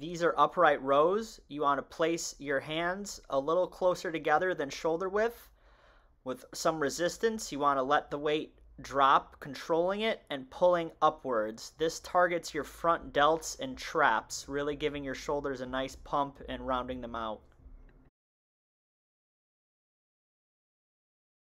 These are upright rows. You want to place your hands a little closer together than shoulder width. With some resistance, you want to let the weight drop, controlling it and pulling upwards. This targets your front delts and traps, really giving your shoulders a nice pump and rounding them out.